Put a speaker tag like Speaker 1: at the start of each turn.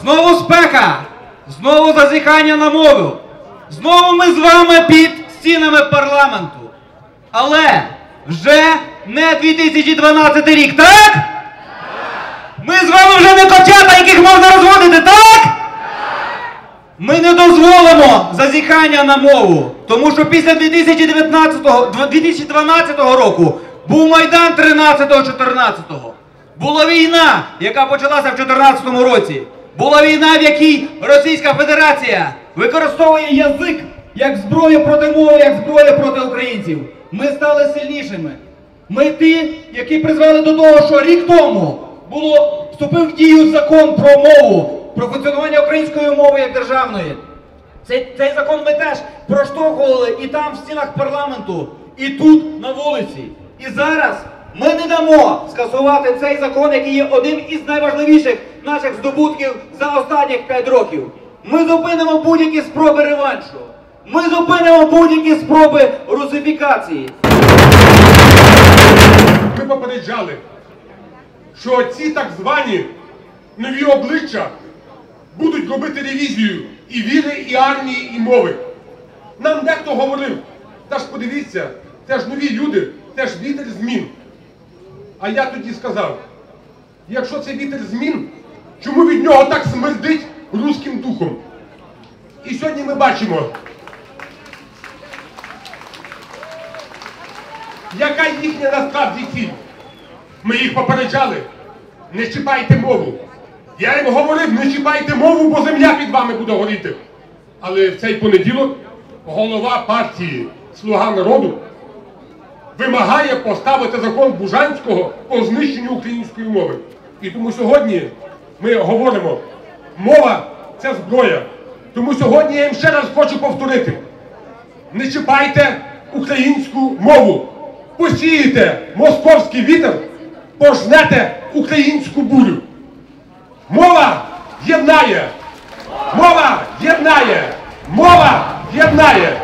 Speaker 1: Знову спека, знову зазіхання на мову. Знову ми з вами під стінами парламенту. Але вже не 2012 рік, так? Ми з вами вже не котята, яких можна розводити, так? Ми не дозволимо зазіхання на мову, тому що після 2019, 2012 року був Майдан 13-14. Була війна, яка почалася в 2014 році. Була війна, в якій Російська Федерація використовує язик як зброю проти мови, як зброю проти українців. Ми стали сильнішими. Ми ті, які призвели до того, що рік тому було вступив в дію закон про мову, про функціонування української мови як державної. Цей, цей закон ми теж проштовхували і там в стінах парламенту, і тут на вулиці. І зараз ми не дамо скасувати цей закон, який є одним із найважливіших наших здобутків за останніх 5 років. Ми зупинимо будь-які спроби реваншу. Ми зупинимо будь-які спроби русифікації.
Speaker 2: Ми попереджали, що ці так звані нові обличчя будуть робити ревізію і віри, і армії, і мови. Нам дехто говорив, та ж подивіться, це ж нові люди, це ж вітер змін. А я тоді сказав, якщо це вітер змін, чому від нього так смердить руським духом? І сьогодні ми бачимо, яка їхня насправді ціль. Ми їх попереджали. Не чіпайте мову. Я їм говорив, не чіпайте мову, бо земля під вами буде горіти. Але в цей понеділок голова партії Слуга народу вимагає поставити закон Бужанського по знищенню української мови. І тому сьогодні ми говоримо, мова це зброя. Тому сьогодні я їм ще раз хочу повторити. Не чіпайте українську мову. Посієте московський вітер, пожнете українську бурю. Мова єднає! Мова єднає! Мова єднає!